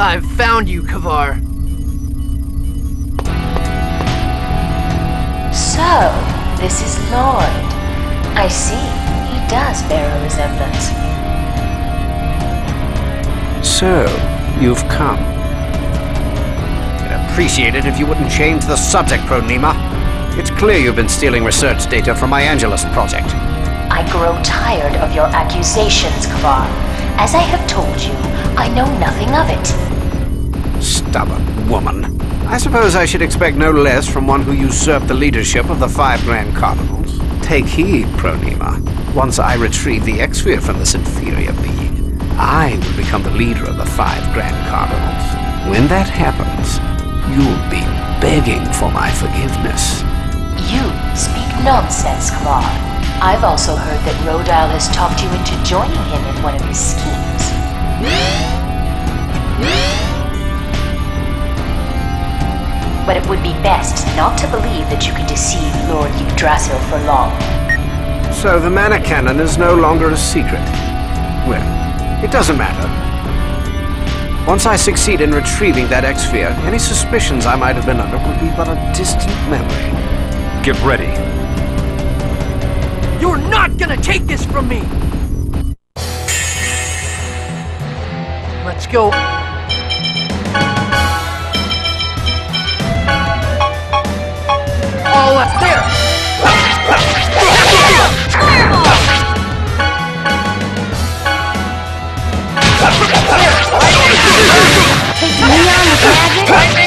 I've found you, Kvar. So, this is Lord. I see. He does bear a resemblance. So, you've come. I'd appreciate it if you wouldn't change the subject, Pronyma. It's clear you've been stealing research data from my Angelus project. I grow tired of your accusations, Kvar. As I have told you, I know nothing of it. Stubborn woman. I suppose I should expect no less from one who usurped the leadership of the Five Grand Cardinals. Take heed, Pronyma. Once I retrieve the Exsphere from this inferior being, I will become the leader of the Five Grand Cardinals. When that happens, you'll be begging for my forgiveness. You speak nonsense, Kvar. I've also heard that Rodile has talked you into joining him in one of his schemes. But it would be best not to believe that you can deceive Lord Yggdrasil for long. So the Mana Cannon is no longer a secret. Well, it doesn't matter. Once I succeed in retrieving that Exsphere, any suspicions I might have been under will be but a distant memory. Get ready. You're not gonna take this from me! Let's go. left there! Take me on, Dragon!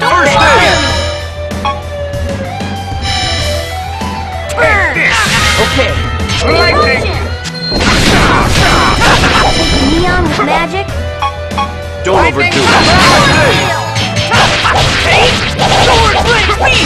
Don't Okay lightning Neon magic Don't overdo it. Get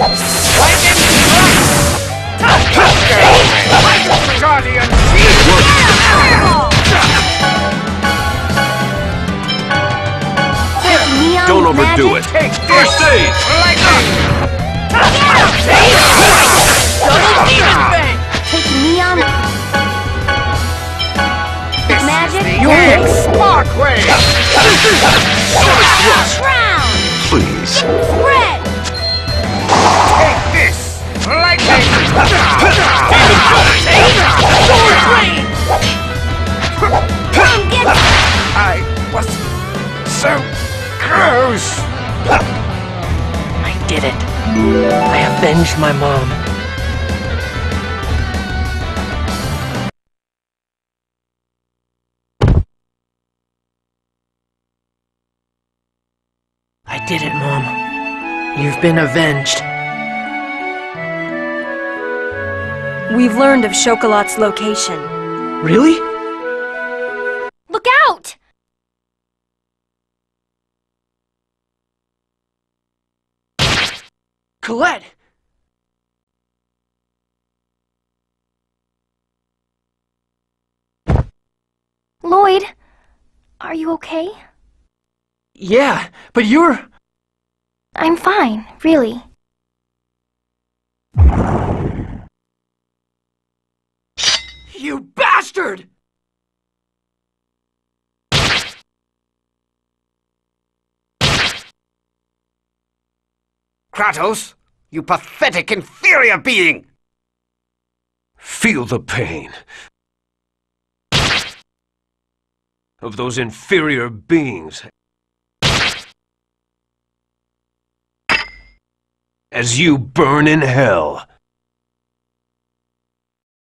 Don't with overdo it. magic? First aid! Double demon bang! Take Neon with magic? Round! Please. Sword rain! Come get I was so close! I did it. I avenged my mom. I did it, Mom. You've been avenged. We've learned of Chocolat's location. Really? Look out! Colette! Lloyd, are you okay? Yeah, but you're... I'm fine, really. You bastard! Kratos, you pathetic, inferior being! Feel the pain of those inferior beings as you burn in hell.